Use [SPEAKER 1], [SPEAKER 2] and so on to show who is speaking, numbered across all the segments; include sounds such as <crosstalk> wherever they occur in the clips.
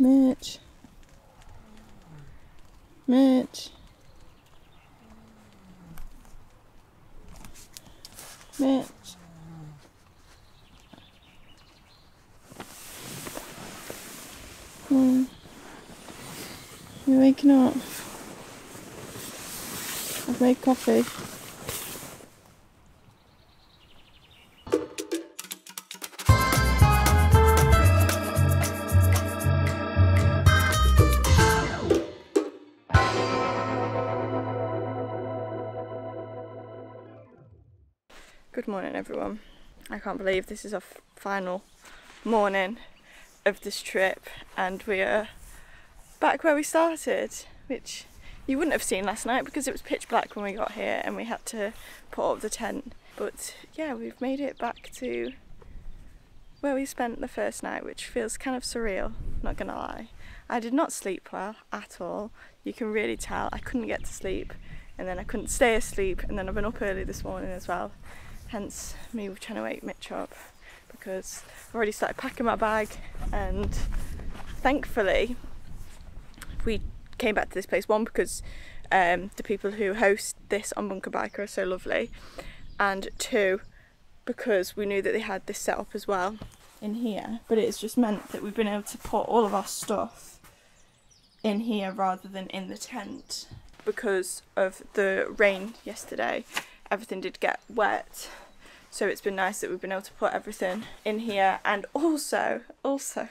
[SPEAKER 1] Mitch. Mitch. Mitch. Come on. You're waking up. I've made coffee. Good morning, everyone. I can't believe this is our final morning of this trip, and we are back where we started, which you wouldn't have seen last night because it was pitch black when we got here and we had to put up the tent. But yeah, we've made it back to where we spent the first night, which feels kind of surreal, not gonna lie. I did not sleep well at all. You can really tell I couldn't get to sleep and then I couldn't stay asleep and then I've been up early this morning as well. Hence me trying to wake Mitch up because I've already started packing my bag and thankfully we came back to this place one because um, the people who host this on Bunk a Biker are so lovely and two because we knew that they had this set up as well in here but it's just meant that we've been able to put all of our stuff in here rather than in the tent because of the rain yesterday everything did get wet. So it's been nice that we've been able to put everything in here. And also also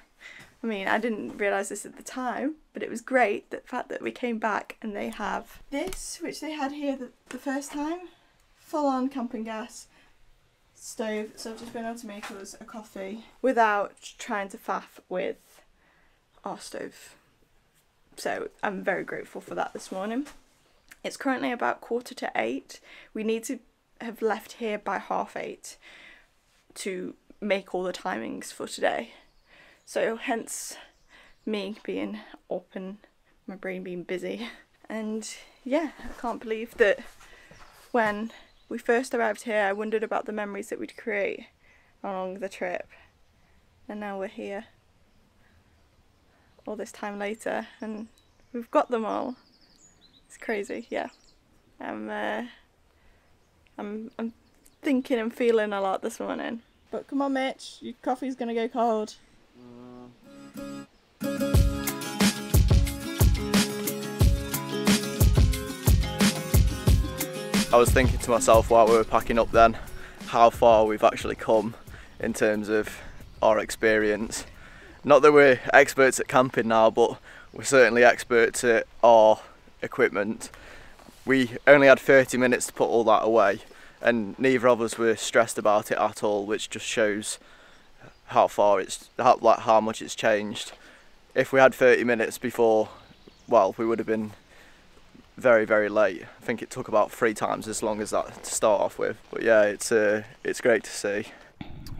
[SPEAKER 1] I mean I didn't realise this at the time but it was great the fact that we came back and they have this which they had here the, the first time. Full on camping gas stove. So I've just been able to make us a coffee without trying to faff with our stove. So I'm very grateful for that this morning it's currently about quarter to eight we need to have left here by half eight to make all the timings for today. So hence me being up and my brain being busy. <laughs> And yeah, I can't believe that when we first arrived here I wondered about the memories that we'd create along the trip. And now we're here all this time later and we've got them all. It's crazy, yeah. I'm uh, I'm I'm thinking and feeling a lot this morning. But come on, Mitch, your coffee's gonna go cold.
[SPEAKER 2] I was thinking to myself while we were packing up then how far we've actually come in terms of our experience. Not that we're experts at camping now, but we're certainly experts at our equipment. We only had 30 minutes to put all that away, and neither of us were stressed about it at all, which just shows how far it's how, like how much it's changed. If we had 30 minutes before, well, we would have been very very late. I think it took about three times as long as that to start off with. But yeah, it's uh, it's great to see.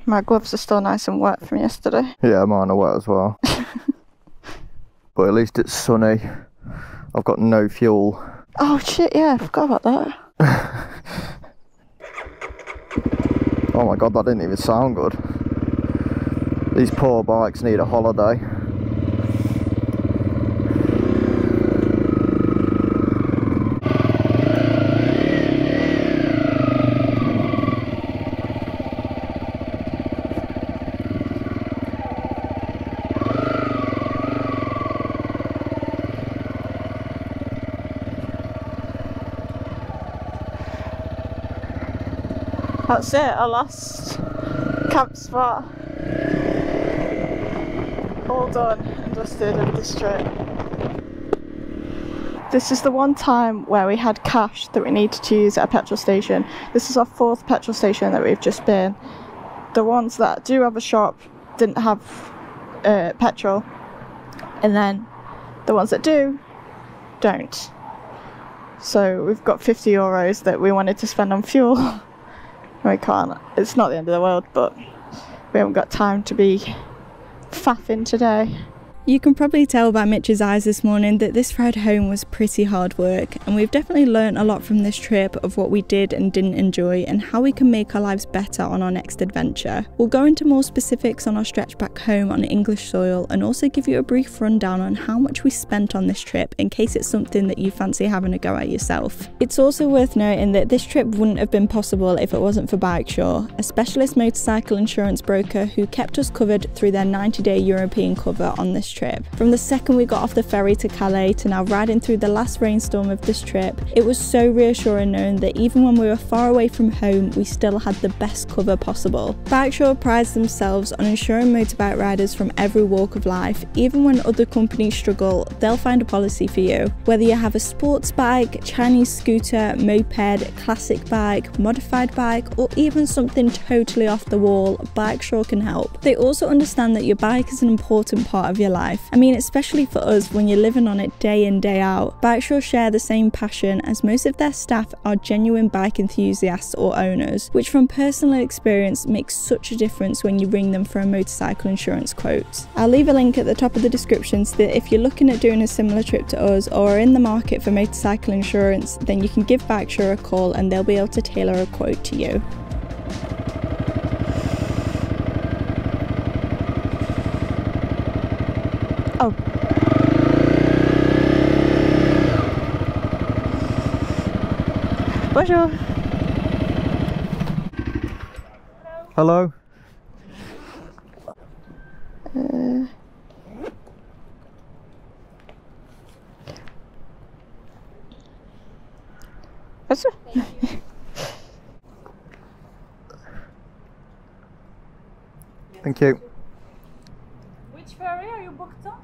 [SPEAKER 1] My gloves are still nice and wet from yesterday.
[SPEAKER 2] Yeah, mine are wet as well. <laughs> but at least it's sunny. I've got no fuel.
[SPEAKER 1] Oh shit, yeah, I forgot about that. <laughs>
[SPEAKER 2] Oh my god, that didn't even sound good. These poor bikes need a holiday.
[SPEAKER 1] That's it, our last camp spot. All done and dusted this trip. This is the one time where we had cash that we needed to use at a petrol station. This is our fourth petrol station that we've just been. The ones that do have a shop didn't have uh, petrol, and then the ones that do don't. So we've got 50 euros that we wanted to spend on fuel. <laughs> we can't. It's not the end of the world, but we haven't got time to be faffing today. You can probably tell by Mitch's eyes this morning that this ride home was pretty hard work, and we've definitely learned a lot from this trip of what we did and didn't enjoy and how we can make our lives better on our next adventure. We'll go into more specifics on our stretch back home on English soil and also give you a brief rundown on how much we spent on this trip in case it's something that you fancy having a go at yourself. It's also worth noting that this trip wouldn't have been possible if it wasn't for Bikesure, a specialist motorcycle insurance broker who kept us covered through their 90 day European cover on this trip. From the second we got off the ferry to Calais to now riding through the last rainstorm of this trip, it was so reassuring knowing that even when we were far away from home, we still had the best cover possible. Bikesure prides themselves on ensuring motorbike riders from every walk of life. Even when other companies struggle, they'll find a policy for you. Whether you have a sports bike, Chinese scooter, moped, classic bike, modified bike, or even something totally off the wall, Bikesure can help. They also understand that your bike is an important part of your life. I mean, especially for us when you're living on it day in, day out. Bikesure share the same passion as most of their staff are genuine bike enthusiasts or owners, which from personal experience makes such a difference when you ring them for a motorcycle insurance quote. I'll leave a link at the top of the description so that if you're looking at doing a similar trip to us or are in the market for motorcycle insurance, then you can give Bikesure a call and they'll be able to tailor a quote to you. Oh. Bonjour.
[SPEAKER 2] Hello.
[SPEAKER 1] Uh, what's
[SPEAKER 2] Thank you.
[SPEAKER 3] Which ferry are you booked on?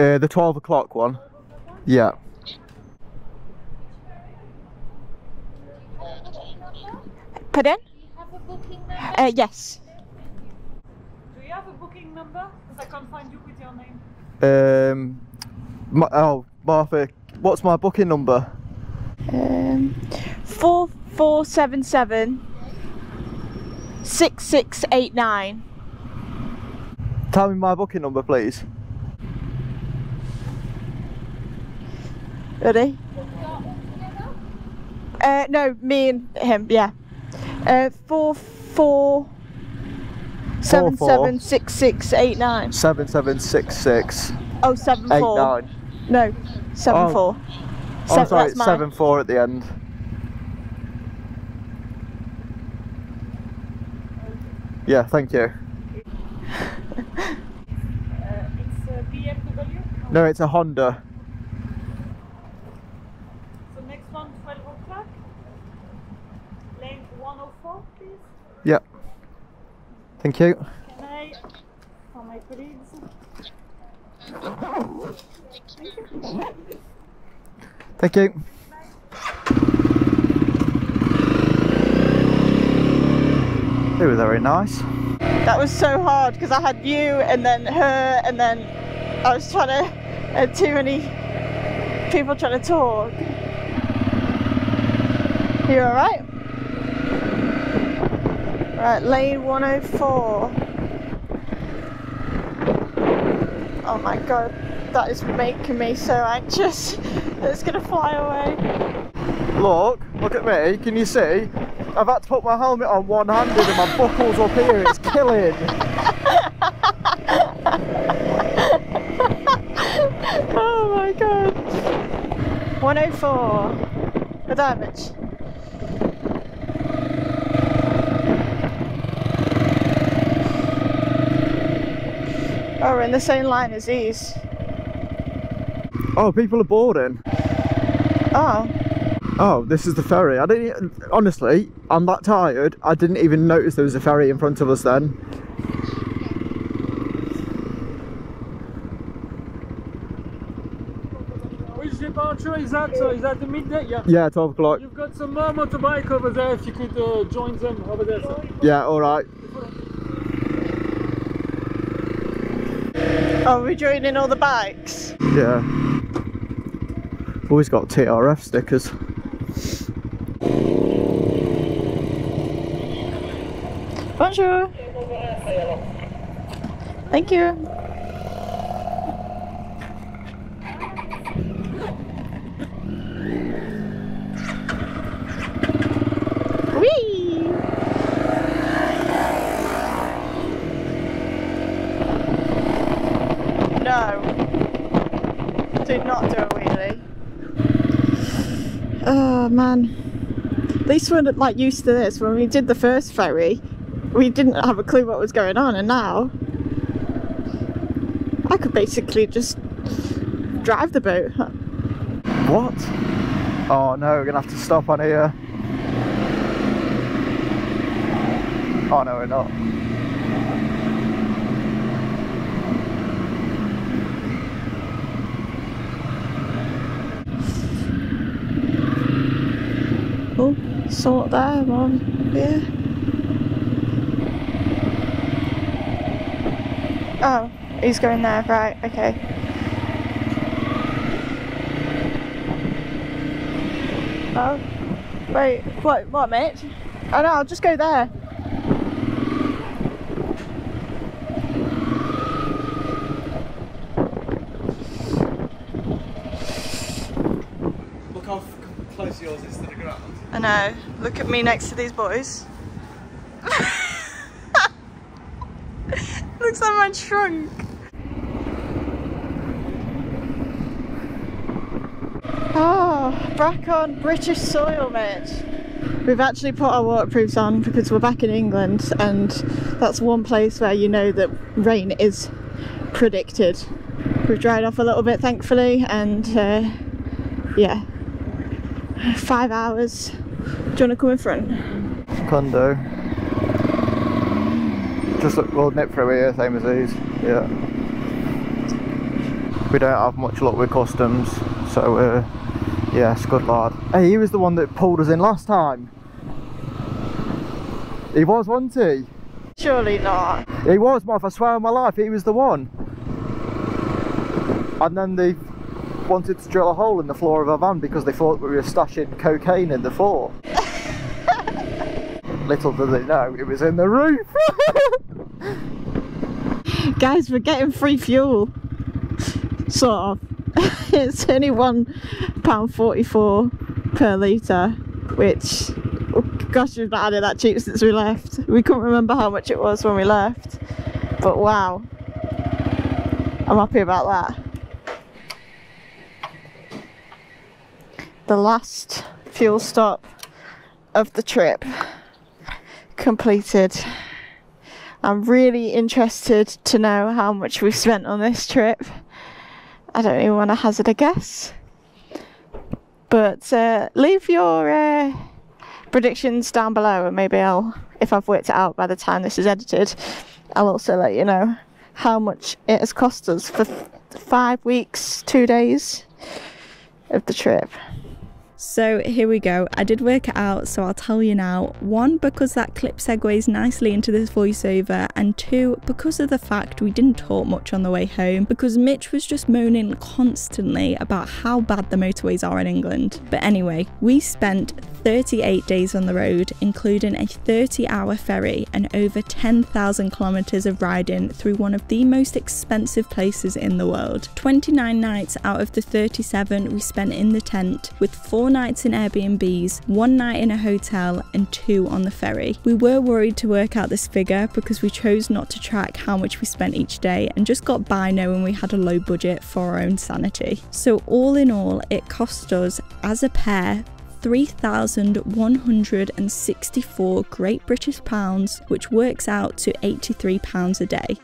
[SPEAKER 2] Uh, the 12 o'clock one. Yeah.
[SPEAKER 1] Pardon?
[SPEAKER 3] Have a booking number?
[SPEAKER 1] Uh, yes.
[SPEAKER 3] Do you have a booking number? Because I can't find you with your name.
[SPEAKER 2] Um. Ma- oh, Martha, what's my booking number?
[SPEAKER 1] Um, 4477 6689.
[SPEAKER 2] Tell me my booking number, please.
[SPEAKER 1] Ready? Uh, no, me and him. Yeah. Uh, four four seven
[SPEAKER 2] four.
[SPEAKER 1] seven six six eight nine.
[SPEAKER 2] Seven seven six six
[SPEAKER 1] Oh, seven
[SPEAKER 2] eight
[SPEAKER 1] four.
[SPEAKER 2] nine.
[SPEAKER 1] No, seven
[SPEAKER 2] Oh.
[SPEAKER 1] four.
[SPEAKER 2] Oh,
[SPEAKER 1] Se-
[SPEAKER 2] sorry,
[SPEAKER 1] that's mine.
[SPEAKER 2] seven four at the end. Yeah, thank you. <laughs>
[SPEAKER 3] Uh, it's a BMW.
[SPEAKER 2] No, it's a Honda.
[SPEAKER 3] So next one, 12 o'clock. Lane 104, please.
[SPEAKER 2] Yep. Thank you. Thank you. They were very nice.
[SPEAKER 1] That was so hard because I had you and then her and then I was trying to. Uh, had too many people trying to talk. You alright? Right, lane 104. Oh my god, that is making me so anxious. <laughs> It's gonna fly away.
[SPEAKER 2] Look, look at me. Can you see? I've had to put my helmet on one-handed and my buckle's up here. It's <laughs> killing.
[SPEAKER 1] Oh my god. 104. The damage. Oh, we're in the same line as these.
[SPEAKER 2] Oh, people are boarding.
[SPEAKER 1] Oh,
[SPEAKER 2] Oh, this is the ferry. I didn't. e- Honestly, I'm that tired. I didn't even notice there was a ferry in front of us then.
[SPEAKER 4] Which departure is that? So is that the midday? Yeah.
[SPEAKER 2] Yeah, 12 o'clock.
[SPEAKER 4] You've got some more motorbike over there if you could uh, join them over there. sir.
[SPEAKER 2] Yeah, all right.
[SPEAKER 1] Oh, we're joining all the bikes.
[SPEAKER 2] Yeah. Always got TRF stickers.
[SPEAKER 1] Bonjour. Thank you.
[SPEAKER 5] No. Do not do a wheelie. Oh man. At least we're like used to this. When we did the first ferry, we didn't have a clue what was going on and now I could basically just drive the boat.
[SPEAKER 2] What? Oh no, we're gonna have to stop on here. Oh no, we're not.
[SPEAKER 5] Oh, sort there, one. Yeah. Oh, he's going there, right, okay. Oh, wait, what, what, Mitch? Oh no, I'll just go there.
[SPEAKER 2] Look how close yours is to the ground.
[SPEAKER 5] I know. Look at me next to these boys. <laughs> Looks like my trunk. Oh, back on British soil, mate. We've actually put our waterproofs on because we're back in England and that's one place where you know that rain is predicted. We've dried off a little bit thankfully and uh, yeah, five hours. Do you want to come in front?
[SPEAKER 2] Condo. Just look, we'll nip through here, same as these. Yeah. We don't have much luck with customs, so uh, yes, good lad. Hey, he was the one that pulled us in last time. He was, wasn't he?
[SPEAKER 5] Surely not.
[SPEAKER 2] He was, Marv, I swear on my life, he was the one. And then they wanted to drill a hole in the floor of a van because they thought we were stashing cocaine in the floor. <laughs> Little did they know, it was in the roof. <laughs>
[SPEAKER 5] Guys, we're getting free fuel. Sort of. <laughs> it's only one pound forty-four per litre, which oh gosh, we've not had it that cheap since we left. We couldn't remember how much it was when we left, but wow, I'm happy about that. The last fuel stop of the trip completed. I'm really interested to know how much we've spent on this trip. I don't even want to hazard a guess. But uh, leave your uh, predictions down below, and maybe I'll, if I've worked it out by the time this is edited, I'll also let you know how much it has cost us for five weeks, two days of the trip.
[SPEAKER 1] So here we go. I did work it out, so I'll tell you now. One, because that clip segues nicely into this voiceover, and two, because of the fact we didn't talk much on the way home, because Mitch was just moaning constantly about how bad the motorways are in England. But anyway, we spent 38 days on the road, including a 30 hour ferry and over 10,000 kilometres of riding through one of the most expensive places in the world. 29 nights out of the 37 we spent in the tent, with four nights in Airbnbs, one night in a hotel, and two on the ferry. We were worried to work out this figure because we chose not to track how much we spent each day and just got by knowing we had a low budget for our own sanity. So, all in all, it cost us as a pair 3,164 Great British Pounds, which works out to £83 a day.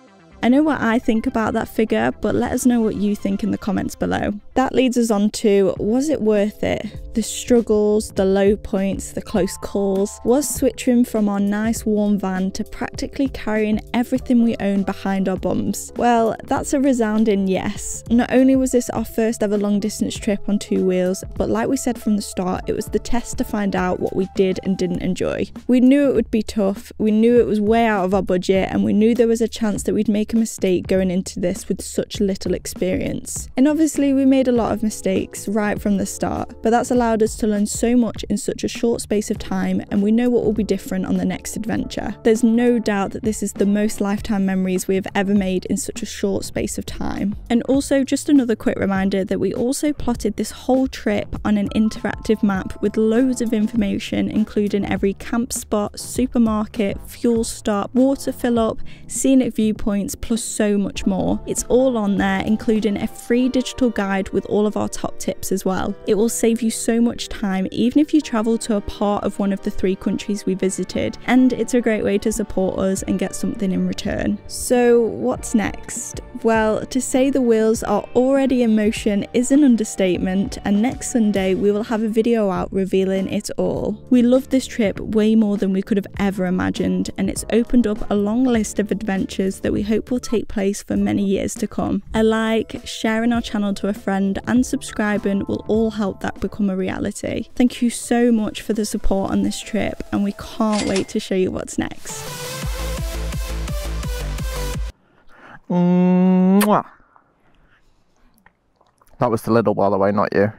[SPEAKER 1] I know what I think about that figure, but let us know what you think in the comments below. That leads us on to was it worth it? The struggles, the low points, the close calls. Was switching from our nice warm van to practically carrying everything we own behind our bums? Well, that's a resounding yes. Not only was this our first ever long distance trip on two wheels, but like we said from the start, it was the test to find out what we did and didn't enjoy. We knew it would be tough, we knew it was way out of our budget, and we knew there was a chance that we'd make a mistake going into this with such little experience. And obviously, we made made a lot of mistakes right from the start, but that's allowed us to learn so much in such a short space of time, and we know what will be different on the next adventure. There's no doubt that this is the most lifetime memories we have ever made in such a short space of time. And also, just another quick reminder that we also plotted this whole trip on an interactive map with loads of information, including every camp spot, supermarket, fuel stop, water fill up, scenic viewpoints, plus so much more. It's all on there, including a free digital guide with all of our top tips as well. It will save you so much time, even if you travel to a part of one of the three countries we visited, and it's a great way to support us and get something in return. So, what's next? Well, to say the wheels are already in motion is an understatement, and next Sunday we will have a video out revealing it all. We loved this trip way more than we could have ever imagined, and it's opened up a long list of adventures that we hope will take place for many years to come. A like, sharing our channel to a friend, and subscribing will all help that become a reality. Thank you so much for the support on this trip, and we can't wait to show you what's next.
[SPEAKER 2] Mwah. That was the little, by the way, not you.